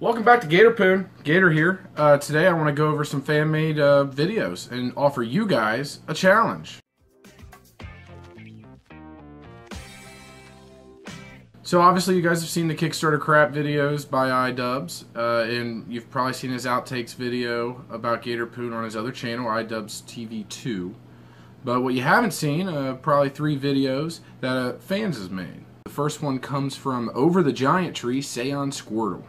Welcome back to Gator Poon. Gator here. Uh, today I want to go over some fan-made uh, videos and offer you guys a challenge. So obviously you guys have seen the Kickstarter crap videos by iDubbbz, uh, and you've probably seen his outtakes video about Gator Poon on his other channel, iDubbbz TV2. But what you haven't seen, uh, probably three videos that uh, fans has made. The first one comes from Over the Giant Tree, Saiyan Squirtle.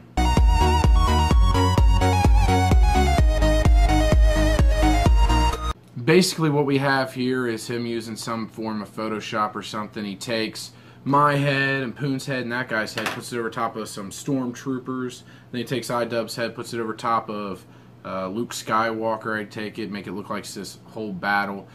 Basically what we have here is him using some form of Photoshop or something. He takes my head and Poon's head and that guy's head, puts it over top of some stormtroopers. Then he takes iDubbbz's head, puts it over top of uh, Luke Skywalker. I take it, make it look like this whole battle.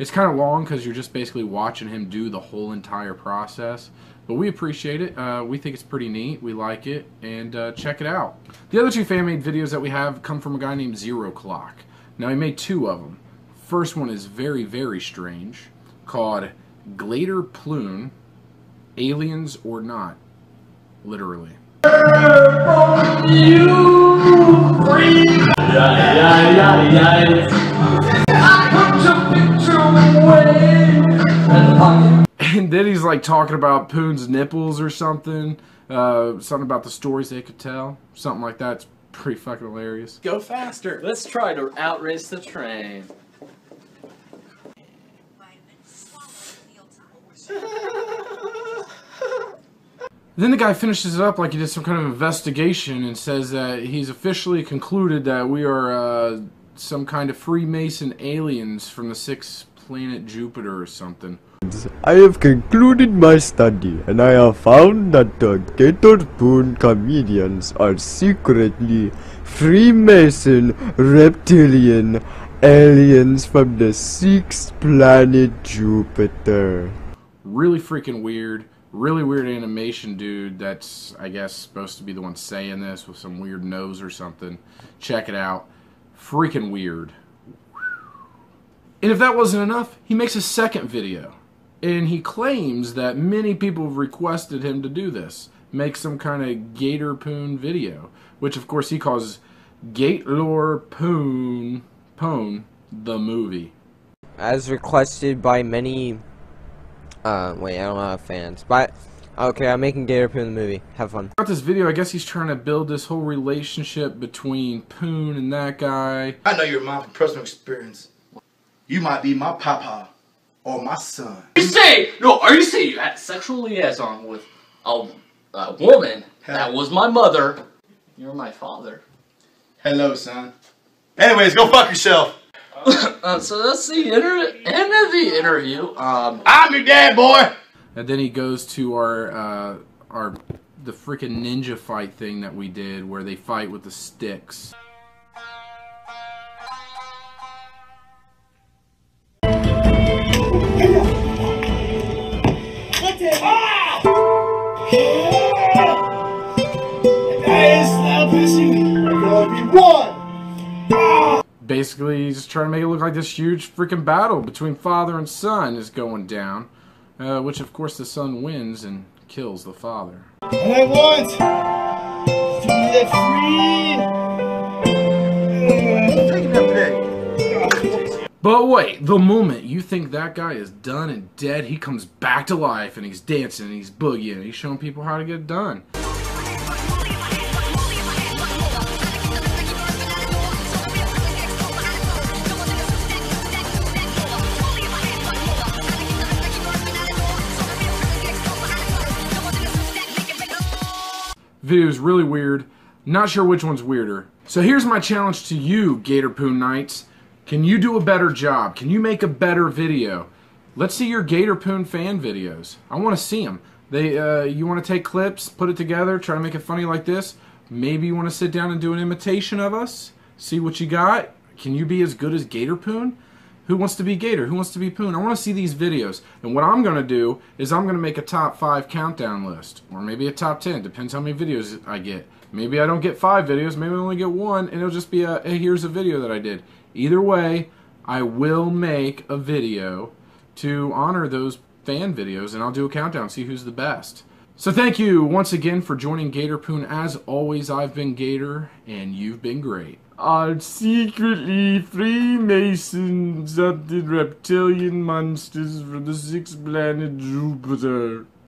It's kind of long because you're just basically watching him do the whole entire process. But we appreciate it. Uh, we think it's pretty neat. We like it. And uh, check it out. The other two fan-made videos that we have come from a guy named Zero Clock. Now, he made two of them. First one is very, very strange. Called Glader Ploon, Aliens or Not. Literally. You and then he's like talking about Poon's nipples or something. Uh, something about the stories they could tell. Something like that. It's pretty fucking hilarious. Go faster. Let's try to outrace the train. Then the guy finishes it up like he did some kind of investigation and says that he's officially concluded that we are uh, some kind of Freemason aliens from the sixth planet Jupiter or something. I have concluded my study and I have found that the Gator Poon comedians are secretly Freemason reptilian aliens from the sixth planet Jupiter. Really freaking weird. Really weird animation dude that's, I guess, supposed to be the one saying this with some weird nose or something. Check it out. Freaking weird. And if that wasn't enough, he makes a second video and he claims that many people have requested him to do this, make some kind of Gator Poon video, which of course he calls Gator Poon Poon the movie. As requested by many, uh, wait, I don't have fans, but okay, I'm making Gator Poon the movie. Have fun. About this video, I guess he's trying to build this whole relationship between Poon and that guy. I know your mom from personal experience. You might be my papa or my son. You say no? Are you saying you had sexual liaison with a, a woman that was my mother? You're my father. Hello, son. Anyways, go fuck yourself. uh, so that's the inter- end of the interview. Um, I'm your dad, boy. And then he goes to our uh, our the freaking ninja fight thing that we did, where they fight with the sticks. Basically, he's just trying to make it look like this huge freaking battle between father and son is going down, uh, which of course the son wins and kills the father. And I want to be free. But wait, the moment you think that guy is done and dead, he comes back to life and he's dancing and he's boogieing and he's showing people how to get it done. Video is really weird. Not sure which one's weirder. So here's my challenge to you, Gator Poon Knights. Can you do a better job? Can you make a better video? Let's see your Gator Poon fan videos. I want to see them. They, uh, you want to take clips, put it together, try to make it funny like this. Maybe you want to sit down and do an imitation of us. See what you got. Can you be as good as Gator Poon? Who wants to be Gator? Who wants to be Poon? I want to see these videos. And what I'm going to do is I'm going to make a top 5 countdown list. Or maybe a top 10. Depends how many videos I get. Maybe I don't get 5 videos. Maybe I only get one. And it'll just be a, here's a video that I did. Either way, I will make a video to honor those fan videos, and I'll do a countdown, see who's the best. So thank you once again for joining Gatorpoon. As always, I've been Gator, and you've been great. Are secretly Freemasons of the reptilian monsters from the sixth planet Jupiter.